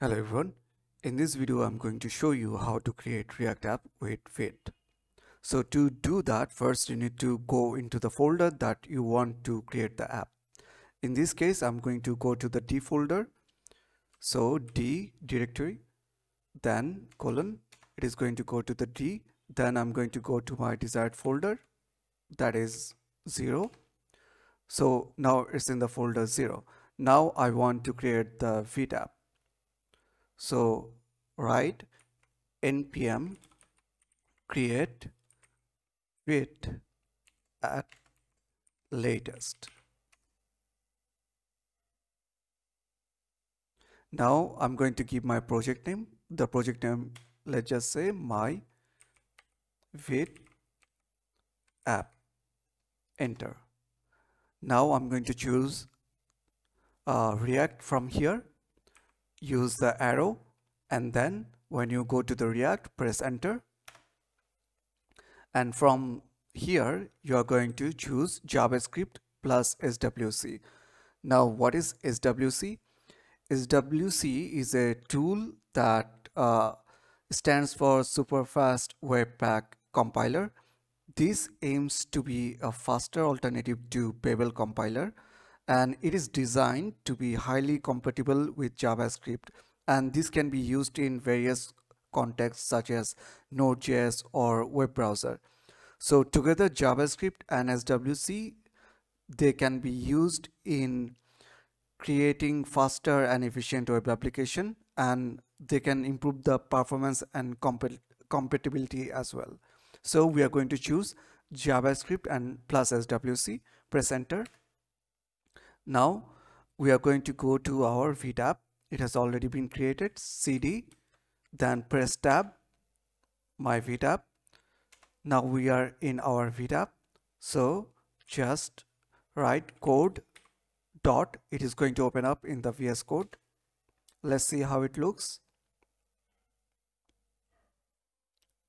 Hello everyone. In this video, I'm going to show you how to create React app with Vite. So to do that, first you need to go into the folder that you want to create the app. In this case, I'm going to go to the D folder. So D directory, then colon, it is going to go to the D. Then I'm going to go to my desired folder, that is zero. So now it's in the folder zero. Now I want to create the Vite app. So write npm create Vite at latest. Now I'm going to give my project name. The project name, let's just say my Vite app. Enter. Now I'm going to choose uh, React from here. Use the arrow and then when you go to the React, press enter. And from here, you are going to choose JavaScript plus SWC. Now, what is SWC? SWC is a tool that uh, stands for Superfast Webpack Compiler. This aims to be a faster alternative to Babel compiler and it is designed to be highly compatible with JavaScript and this can be used in various contexts such as Node.js or web browser. So together JavaScript and SWC they can be used in creating faster and efficient web application and they can improve the performance and compat compatibility as well. So we are going to choose JavaScript and plus SWC, press enter. Now we are going to go to our app. It has already been created, CD, then press tab, my app. Now we are in our app. So just write code dot it is going to open up in the VS code let's see how it looks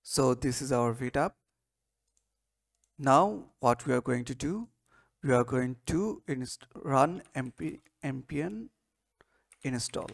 so this is our Vite app now what we are going to do we are going to run mp npm install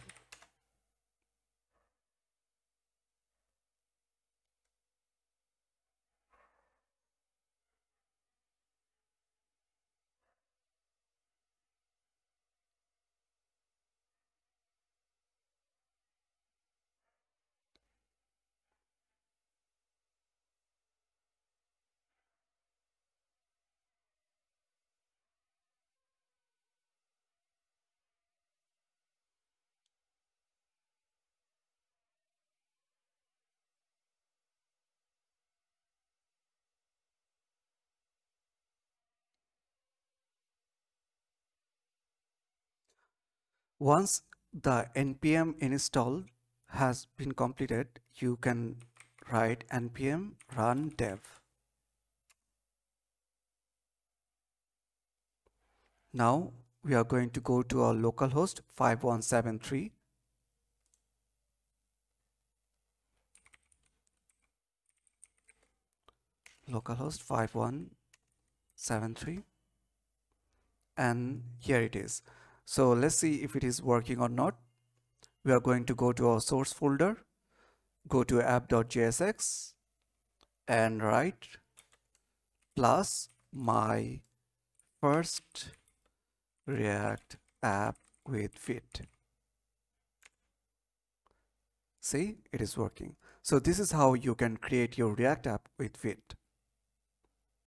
Once the npm install has been completed, you can write npm run dev. Now we are going to go to our localhost 5173 localhost 5173 and here it is so let's see if it is working or not. We are going to go to our source folder, go to app.jsx and write plus my first React app with Vite. See, it is working. So this is how you can create your React app with Vite.